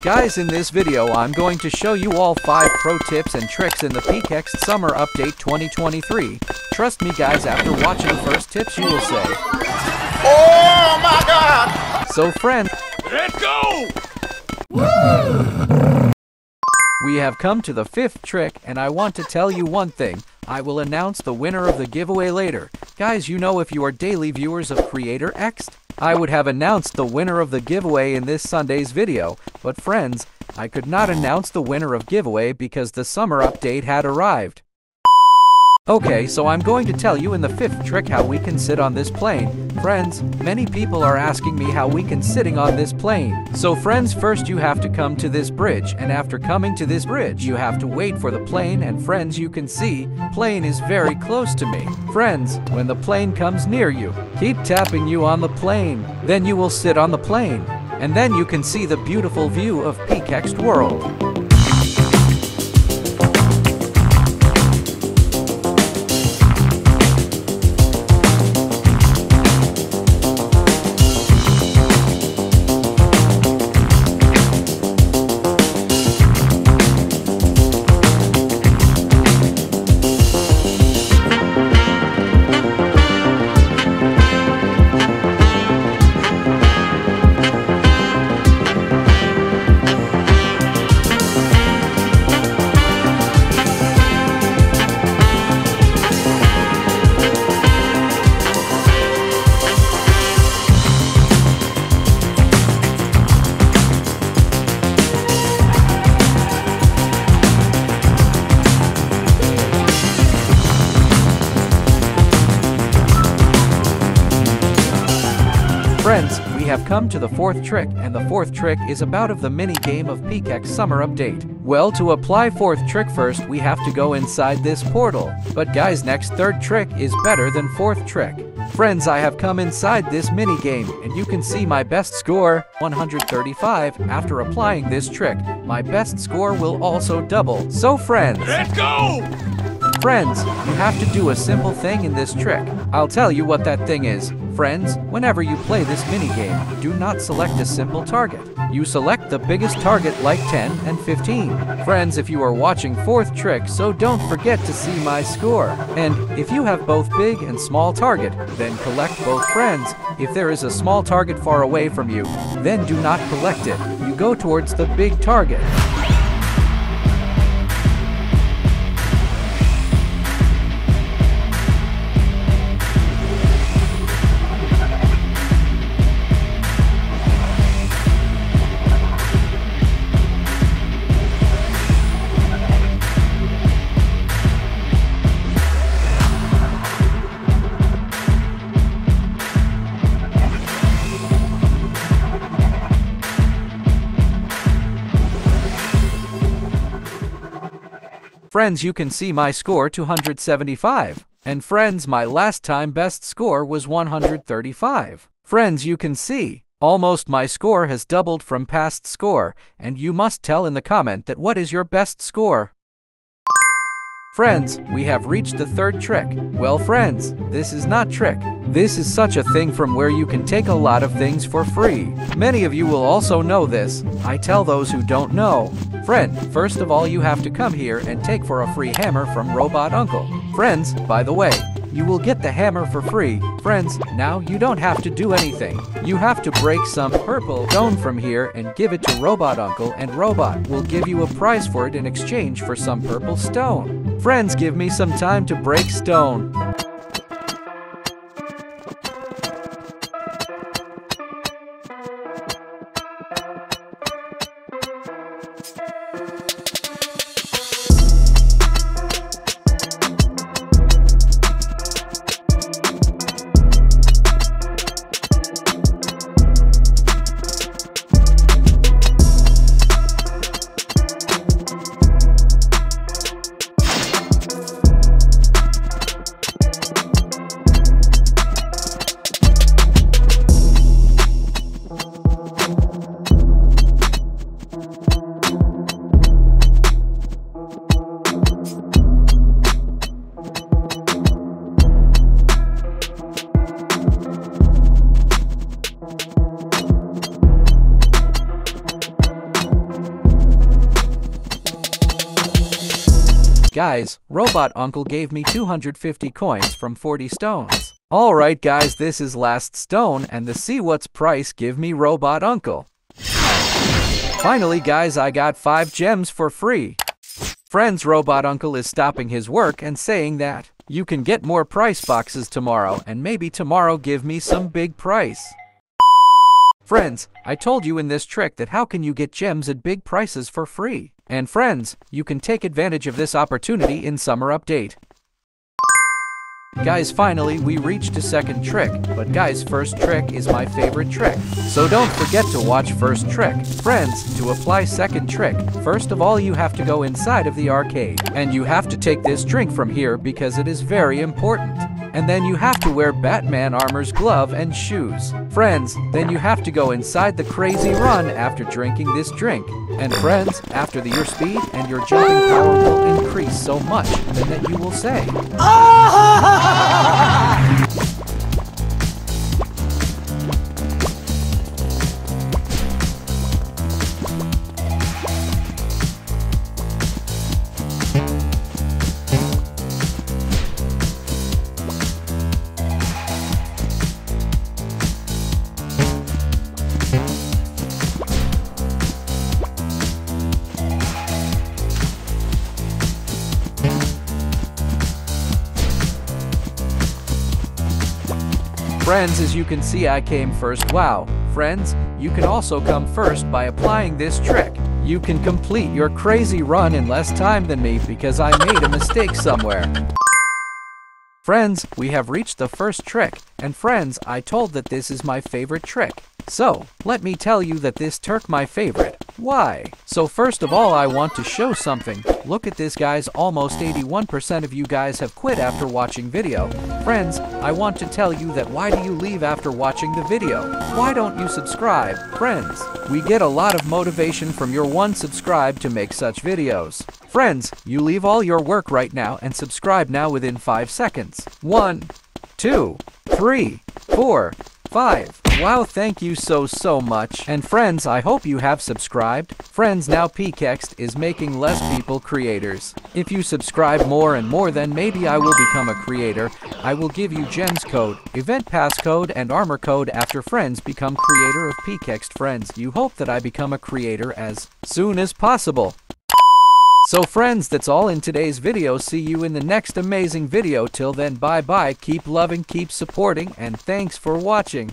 Guys, in this video I'm going to show you all 5 pro tips and tricks in the PK XD Summer Update 2023. Trust me guys, after watching the first tips you will say, Oh my god! So friends, Let's go! we have come to the fifth trick and I want to tell you one thing. I will announce the winner of the giveaway later. Guys, you know if you are daily viewers of Creator XD, I would have announced the winner of the giveaway in this Sunday's video, but friends, I could not announce the winner of giveaway because the summer update had arrived. Okay, so I'm going to tell you in the fifth trick how we can sit on this plane. Friends, many people are asking me how we can sitting on this plane. So friends, first you have to come to this bridge, and after coming to this bridge, you have to wait for the plane, and friends, you can see, plane is very close to me. Friends, when the plane comes near you, keep tapping you on the plane. Then you will sit on the plane, and then you can see the beautiful view of PK XD World. Friends, we have come to the fourth trick, and the fourth trick is about of the mini game of PK XD Summer Update. Well, to apply fourth trick first, we have to go inside this portal. But guys, next third trick is better than fourth trick. Friends, I have come inside this mini game, and you can see my best score, 135. After applying this trick, my best score will also double. So friends, Let's go! Friends, you have to do a simple thing in this trick. I'll tell you what that thing is. Friends, whenever you play this minigame, do not select a simple target. You select the biggest target like 10 and 15. Friends, if you are watching fourth trick, so don't forget to see my score. And if you have both big and small target, then collect both friends. If there is a small target far away from you, then do not collect it. You go towards the big target. Friends, you can see my score 275. And friends, my last time best score was 135. Friends, you can see. Almost my score has doubled from past score, and you must tell in the comment that what is your best score. Friends, we have reached the third trick. Well friends, this is not trick. This is such a thing from where you can take a lot of things for free. Many of you will also know this. I tell those who don't know. Friend, first of all you have to come here and take for a free hammer from Robot Uncle. Friends, by the way, you will get the hammer for free. Friends, now you don't have to do anything. You have to break some purple stone from here and give it to Robot Uncle and Robot will give you a prize for it in exchange for some purple stone. Friends, give me some time to break stone. Guys, Robot Uncle gave me 250 coins from 40 stones. Alright guys, this is last stone and the see what's price give me Robot Uncle. Finally guys, I got 5 gems for free. Friends Robot Uncle is stopping his work and saying that you can get more price boxes tomorrow and maybe tomorrow give me some big price. Friends, I told you in this trick that how can you get gems at big prices for free? And friends, you can take advantage of this opportunity in Summer Update. Guys, finally, we reached a second trick, but guys, first trick is my favorite trick. So don't forget to watch first trick. Friends, to apply second trick, first of all you have to go inside of the arcade. And you have to take this drink from here because it is very important. And then you have to wear Batman armor's glove and shoes. Friends, then you have to go inside the crazy run after drinking this drink. And friends, after the, your speed and your jumping power will increase so much, then that you will say, Friends, as you can see, I came first. Wow. Friends, you can also come first by applying this trick. You can complete your crazy run in less time than me because I made a mistake somewhere. Friends, we have reached the first trick, and friends, I told that this is my favorite trick. So, let me tell you that this Turk my favorite. Why? So first of all, I want to show something. Look at this guys, almost 81% of you guys have quit after watching video. Friends, I want to tell you that why do you leave after watching the video? Why don't you subscribe? Friends, we get a lot of motivation from your one subscribe to make such videos. Friends, you leave all your work right now and subscribe now within 5 seconds. 1, 2, 3, 4, 5. Wow, thank you so, so much. And friends, I hope you have subscribed. Friends, now PK XD is making less people creators. If you subscribe more and more, then maybe I will become a creator. I will give you gems code, event pass code, and armor code after friends become creator of PK XD friends. You hope that I become a creator as soon as possible. So friends, that's all in today's video. See you in the next amazing video. Till then, bye bye. Keep loving, keep supporting, and thanks for watching.